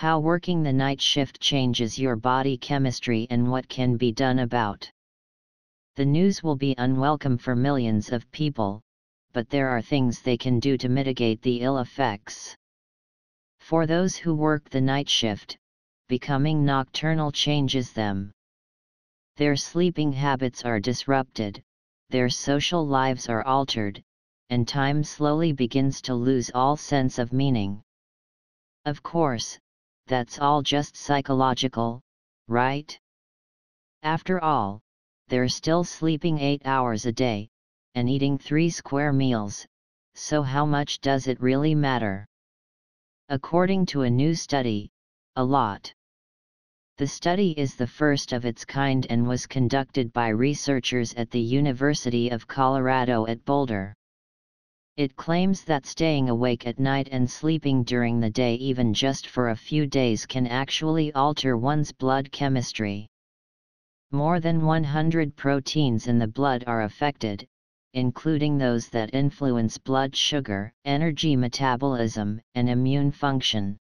How working the night shift changes your body chemistry and what can be done about. The news will be unwelcome for millions of people, but there are things they can do to mitigate the ill effects. For those who work the night shift, becoming nocturnal changes them. Their sleeping habits are disrupted, their social lives are altered, and time slowly begins to lose all sense of meaning. Of course, that's all just psychological, right? After all, they're still sleeping 8 hours a day, and eating 3 square meals, so how much does it really matter? According to a new study, a lot. The study is the first of its kind and was conducted by researchers at the University of Colorado at Boulder. It claims that staying awake at night and sleeping during the day even just for a few days can actually alter one's blood chemistry. More than 100 proteins in the blood are affected, including those that influence blood sugar, energy metabolism, and immune function.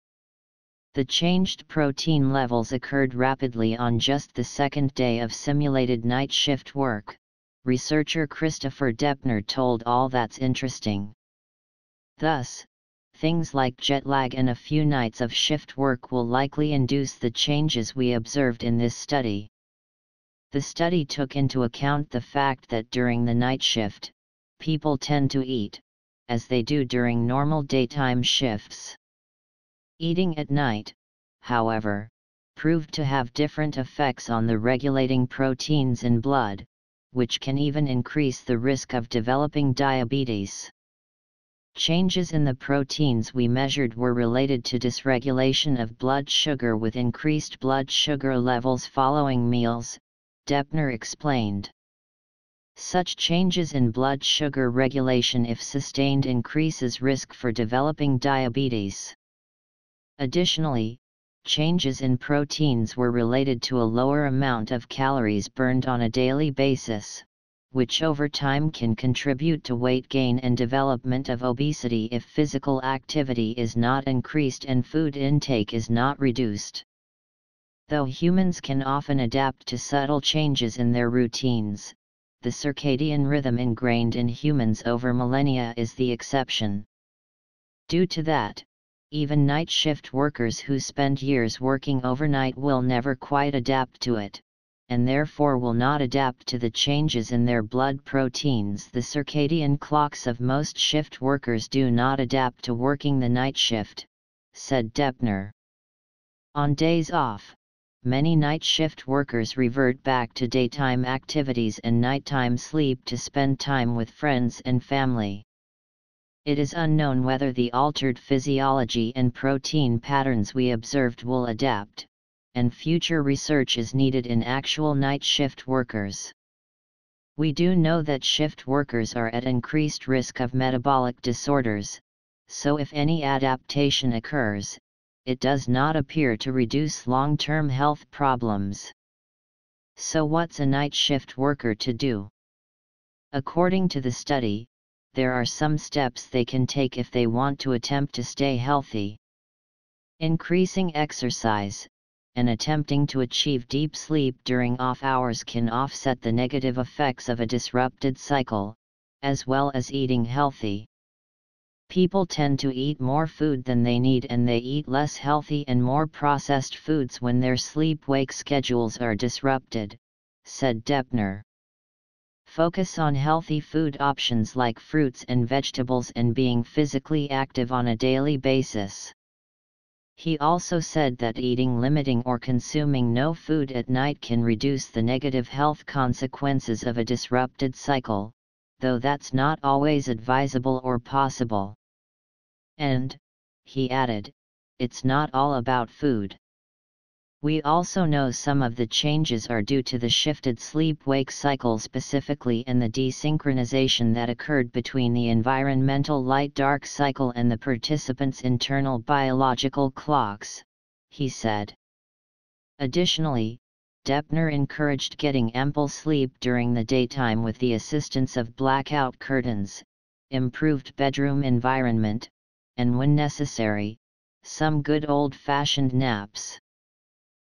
The changed protein levels occurred rapidly on just the second day of simulated night shift work, researcher Christopher Depner told All That's Interesting. Thus, things like jet lag and a few nights of shift work will likely induce the changes we observed in this study. The study took into account the fact that during the night shift, people tend to eat, as they do during normal daytime shifts. Eating at night, however, proved to have different effects on the regulating proteins in blood, which can even increase the risk of developing diabetes. Changes in the proteins we measured were related to dysregulation of blood sugar with increased blood sugar levels following meals, Depner explained. Such changes in blood sugar regulation if sustained increases risk for developing diabetes. Additionally, changes in proteins were related to a lower amount of calories burned on a daily basis, which over time can contribute to weight gain and development of obesity if physical activity is not increased and food intake is not reduced. Though humans can often adapt to subtle changes in their routines, the circadian rhythm ingrained in humans over millennia is the exception. Due to that, even night shift workers who spend years working overnight will never quite adapt to it, and therefore will not adapt to the changes in their blood proteins. The circadian clocks of most shift workers do not adapt to working the night shift, said Depner. On days off, many night shift workers revert back to daytime activities and nighttime sleep to spend time with friends and family it is unknown whether the altered physiology and protein patterns we observed will adapt, and future research is needed in actual night shift workers. We do know that shift workers are at increased risk of metabolic disorders, so if any adaptation occurs, it does not appear to reduce long-term health problems. So what's a night shift worker to do? According to the study, there are some steps they can take if they want to attempt to stay healthy. Increasing exercise, and attempting to achieve deep sleep during off hours can offset the negative effects of a disrupted cycle, as well as eating healthy. People tend to eat more food than they need and they eat less healthy and more processed foods when their sleep-wake schedules are disrupted, said Depner. Focus on healthy food options like fruits and vegetables and being physically active on a daily basis. He also said that eating limiting or consuming no food at night can reduce the negative health consequences of a disrupted cycle, though that's not always advisable or possible. And, he added, it's not all about food. We also know some of the changes are due to the shifted sleep-wake cycle specifically and the desynchronization that occurred between the environmental light-dark cycle and the participants' internal biological clocks, he said. Additionally, Depner encouraged getting ample sleep during the daytime with the assistance of blackout curtains, improved bedroom environment, and when necessary, Some good old fashioned naps.